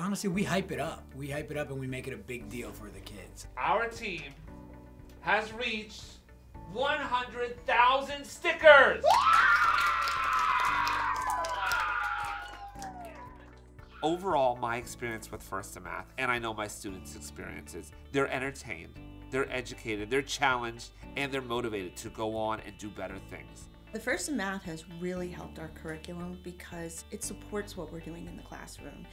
honestly, we hype it up. We hype it up and we make it a big deal for the kids. Our team has reached 100,000 stickers. Overall, my experience with First in Math, and I know my students' experiences, they're entertained, they're educated, they're challenged, and they're motivated to go on and do better things. The First in Math has really helped our curriculum because it supports what we're doing in the classroom.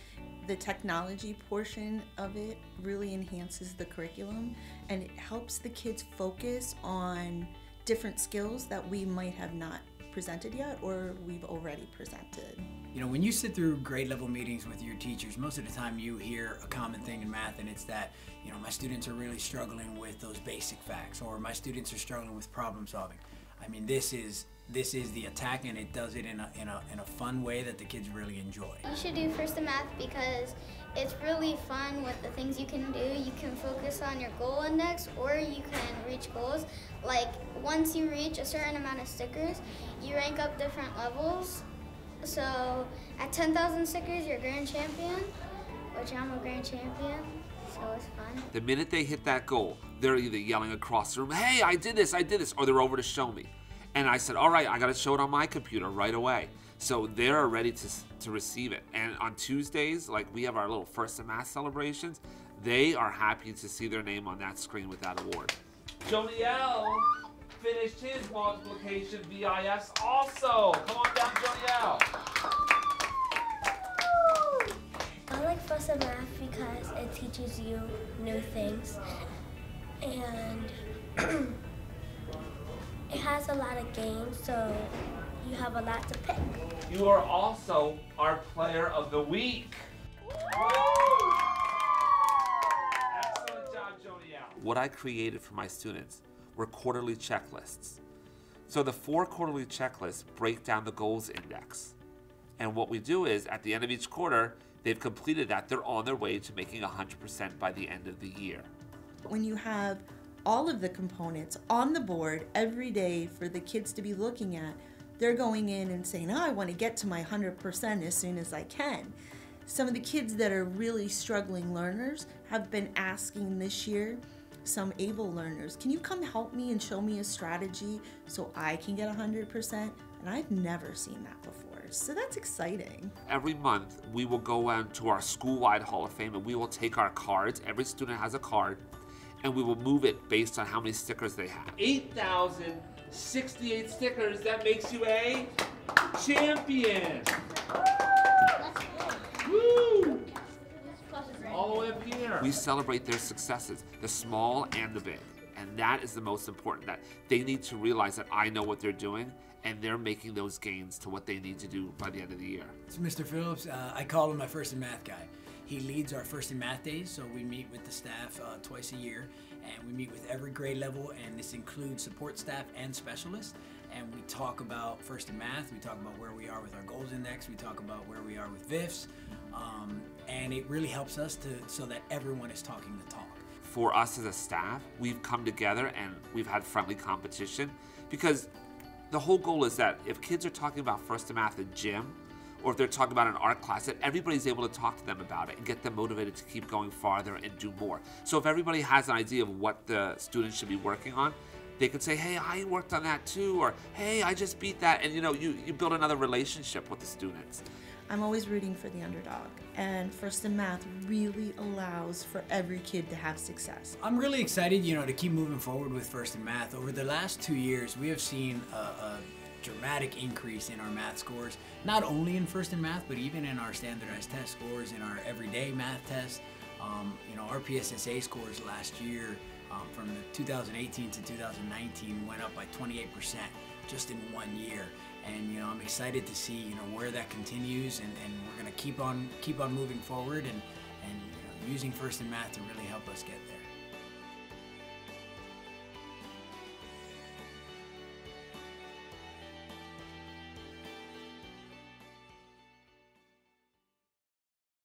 The technology portion of it really enhances the curriculum and it helps the kids focus on different skills that we might have not presented yet or we've already presented. You know, when you sit through grade level meetings with your teachers, most of the time you hear a common thing in math, and it's that, you know, my students are really struggling with those basic facts, or my students are struggling with problem solving. I mean, this is this is the attack, and it does it in a, in a, in a fun way that the kids really enjoy. You should do First in Math because it's really fun with the things you can do. You can focus on your goal index or you can reach goals. Like once you reach a certain amount of stickers, you rank up different levels so at 10,000 stickers, you're grand champion, which I'm a grand champion. So it's fun. The minute they hit that goal, they're either yelling across the room, hey, I did this, I did this, or they're over to show me. And I said, all right, I got to show it on my computer right away. So they're ready to, to receive it. And on Tuesdays, like we have our little First in Math celebrations, they are happy to see their name on that screen with that award. Joniel finished his multiplication VIS also. Come on down, Joniel. I like First in Math because it teaches you new things and it has a lot of games so you have a lot to pick. You are also our player of the week. Excellent job, Joniel. What I created for my students were quarterly checklists. So the four quarterly checklists break down the goals index. And what we do is at the end of each quarter, they've completed that, they're on their way to making 100% by the end of the year. When you have all of the components on the board every day for the kids to be looking at, they're going in and saying, oh, I want to get to my 100% as soon as I can. Some of the kids that are really struggling learners have been asking this year, some able learners, can you come help me and show me a strategy so I can get 100%? And I've never seen that before. So that's exciting. Every month, we will go on to our school-wide Hall of Fame and we will take our cards. Every student has a card and we will move it based on how many stickers they have. 8,068 stickers. That makes you a champion. Woo! All the way up here. We celebrate their successes, the small and the big. And that is the most important, that they need to realize that I know what they're doing and they're making those gains to what they need to do by the end of the year. It's Mr. Phillips. Uh, I call him my first in math guy. He leads our first in math days, so we meet with the staff uh, twice a year, and we meet with every grade level, and this includes support staff and specialists. And we talk about first in math, we talk about where we are with our goals index, we talk about where we are with VIFs, um, and it really helps us to so that everyone is talking the talk. For us as a staff, we've come together and we've had friendly competition because the whole goal is that if kids are talking about first in math in gym, or if they're talking about an art class, that everybody's able to talk to them about it and get them motivated to keep going farther and do more. So if everybody has an idea of what the students should be working on, they can say, hey, I worked on that too, or hey, I just beat that. And you know, you, you build another relationship with the students. I'm always rooting for the underdog, and First in Math really allows for every kid to have success. I'm really excited, you know, to keep moving forward with First in Math. Over the last two years, we have seen a, a dramatic increase in our math scores, not only in First in Math, but even in our standardized test scores, in our everyday math tests. Um, you know, our PSSA scores last year um, from 2018 to 2019 went up by 28% just in one year and you know I'm excited to see you know where that continues and, and we're going to keep on keep on moving forward and and you know, using first in math to really help us get